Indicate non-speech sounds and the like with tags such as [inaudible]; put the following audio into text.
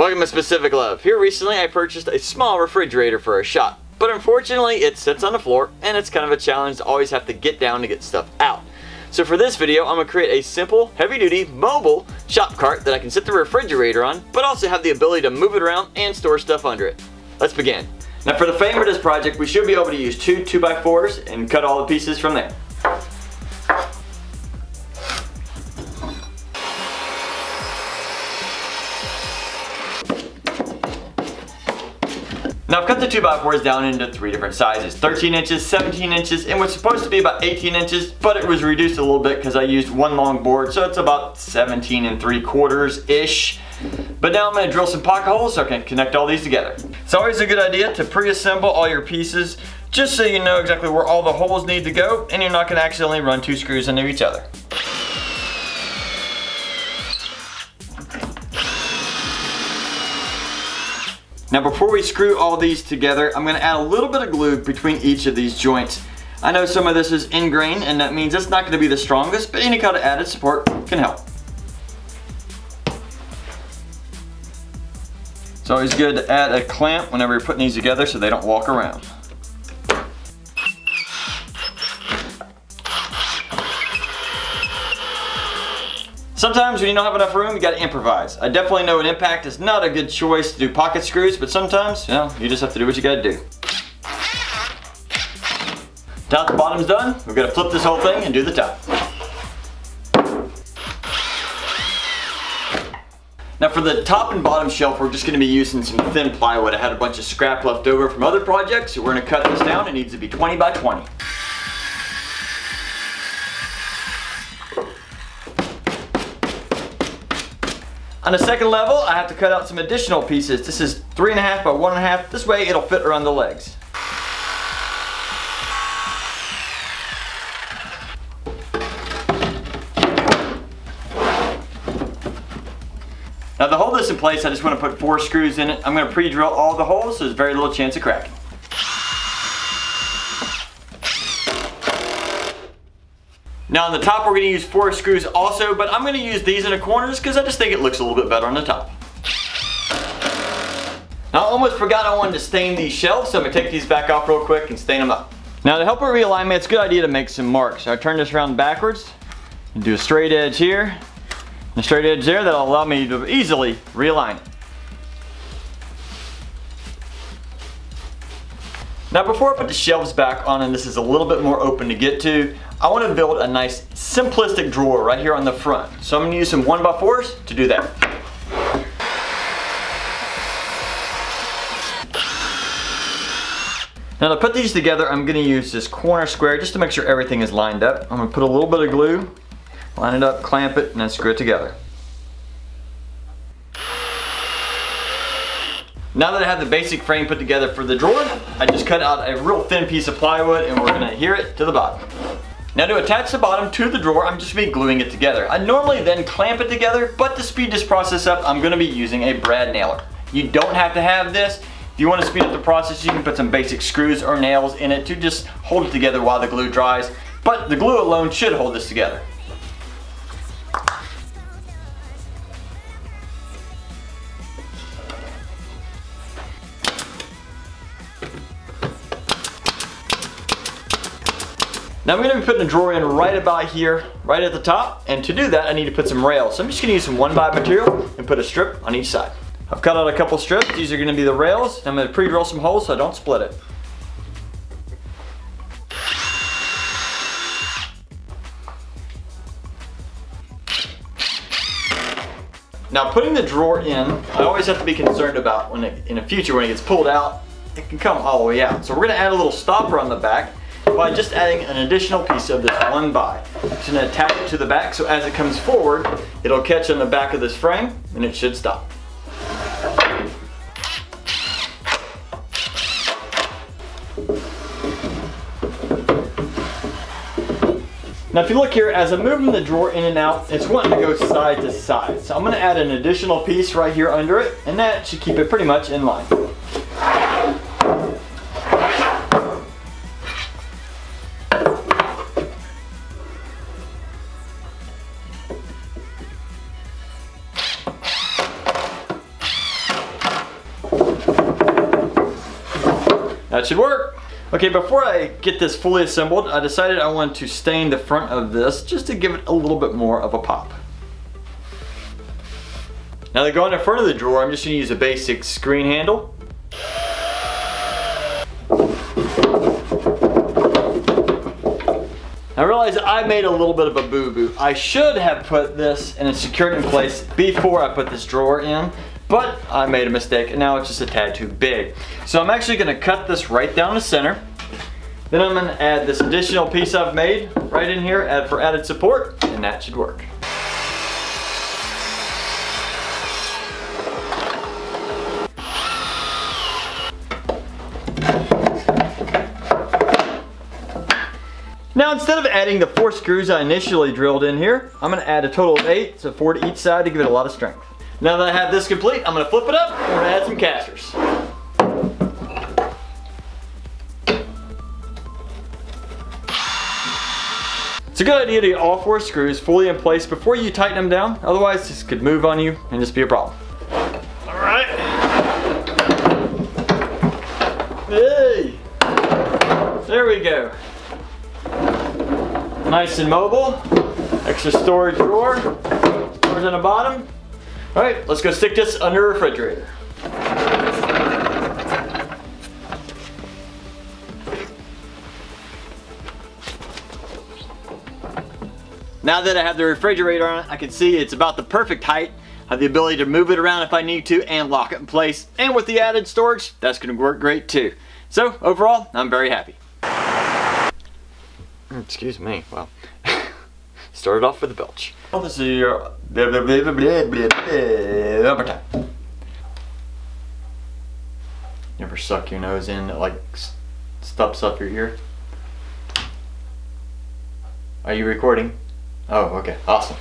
Welcome to Specific Love. Here recently I purchased a small refrigerator for a shop, but unfortunately it sits on the floor and it's kind of a challenge to always have to get down to get stuff out. So for this video I'm to create a simple, heavy-duty, mobile shop cart that I can sit the refrigerator on, but also have the ability to move it around and store stuff under it. Let's begin. Now for the frame of this project we should be able to use two 2x4s and cut all the pieces from there. Now I've cut the 2x4s down into three different sizes, 13 inches, 17 inches, and what's supposed to be about 18 inches, but it was reduced a little bit because I used one long board, so it's about 17 and 3 quarters-ish. But now I'm going to drill some pocket holes so I can connect all these together. It's always a good idea to pre-assemble all your pieces just so you know exactly where all the holes need to go and you're not going to accidentally run two screws into each other. Now before we screw all these together, I'm gonna add a little bit of glue between each of these joints. I know some of this is end grain and that means it's not gonna be the strongest, but any kind of added support can help. It's always good to add a clamp whenever you're putting these together so they don't walk around. Sometimes when you don't have enough room, you gotta improvise. I definitely know an impact is not a good choice to do pocket screws, but sometimes, you know, you just have to do what you gotta do. Now that the bottom's done, we're gonna flip this whole thing and do the top. Now for the top and bottom shelf, we're just gonna be using some thin plywood. I had a bunch of scrap left over from other projects, so we're gonna cut this down. It needs to be 20 by 20. On the second level, I have to cut out some additional pieces. This is three and a half by one and a half. This way it'll fit around the legs. Now to hold this in place, I just want to put four screws in it. I'm going to pre-drill all the holes so there's very little chance of cracking. Now on the top we're going to use four screws also, but I'm going to use these in the corners because I just think it looks a little bit better on the top. Now I almost forgot I wanted to stain these shelves, so I'm going to take these back off real quick and stain them up. Now to help with realignment, it's a good idea to make some marks. So I turn this around backwards and do a straight edge here, and a straight edge there that'll allow me to easily realign it. Now before I put the shelves back on and this is a little bit more open to get to, I want to build a nice simplistic drawer right here on the front. So I'm going to use some 1x4s to do that. Now to put these together, I'm going to use this corner square just to make sure everything is lined up. I'm going to put a little bit of glue, line it up, clamp it, and then screw it together. Now that I have the basic frame put together for the drawer, I just cut out a real thin piece of plywood and we're gonna adhere it to the bottom. Now to attach the bottom to the drawer, I'm just gonna be gluing it together. I normally then clamp it together, but to speed this process up, I'm gonna be using a brad nailer. You don't have to have this. If you wanna speed up the process, you can put some basic screws or nails in it to just hold it together while the glue dries, but the glue alone should hold this together. Now I'm to be putting a drawer in right about here, right at the top, and to do that I need to put some rails. So I'm just to use some 1x material and put a strip on each side. I've cut out a couple strips, these are to be the rails. I'm to pre-drill some holes so I don't split it. Now putting the drawer in, I always have to be concerned about when it, in the future when it gets pulled out, it can come all the way out. So we're to add a little stopper on the back by just adding an additional piece of this one by. Gonna attach it to the back so as it comes forward, it'll catch on the back of this frame and it should stop. Now if you look here, as I'm moving the drawer in and out, it's wanting to go side to side. So I'm gonna add an additional piece right here under it, and that should keep it pretty much in line. That should work. Okay, before I get this fully assembled, I decided I wanted to stain the front of this just to give it a little bit more of a pop. Now to go in the front of the drawer, I'm just gonna use a basic screen handle. I realize I made a little bit of a boo-boo. I should have put this and secured it in place before I put this drawer in, but I made a mistake and now it's just a tad too big. So I'm actually gonna cut this right down the center. Then I'm gonna add this additional piece I've made right in here for added support, and that should work. Now instead of adding the four screws I initially drilled in here, I'm gonna add a total of eight, so four to each side to give it a lot of strength. Now that I have this complete, I'm gonna flip it up and we're gonna add some casters. It's a good idea to get all four screws fully in place before you tighten them down, otherwise this could move on you and just be a problem. All right. Hey! There we go. Nice and mobile. Extra storage drawer. Storage on the bottom. All right, let's go stick this under a refrigerator. Now that I have the refrigerator on, I can see it's about the perfect height. I have the ability to move it around if I need to and lock it in place. And with the added storage, that's gonna work great too. So overall, I'm very happy. Excuse me, well, [laughs] started off with a belch. This time. You ever suck your nose in, like stuffs up your ear? Are you recording? Oh, okay, awesome.